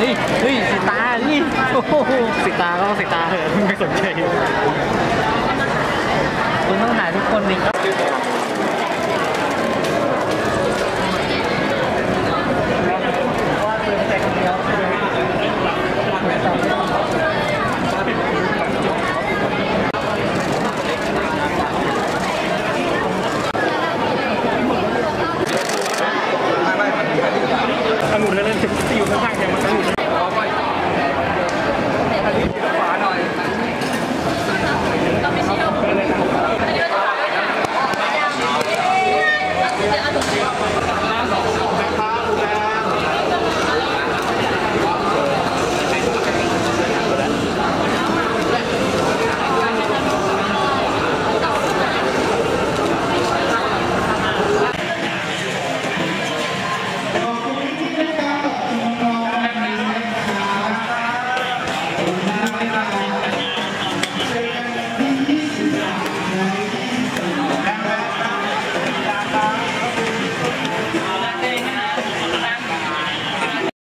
เฮ้ยเฮ้ยสิตานี่โอ้โหสิตาก็สิตาเถอะไม่สนใจคุณต้องถ่ายทุกคนดิ 不要拉走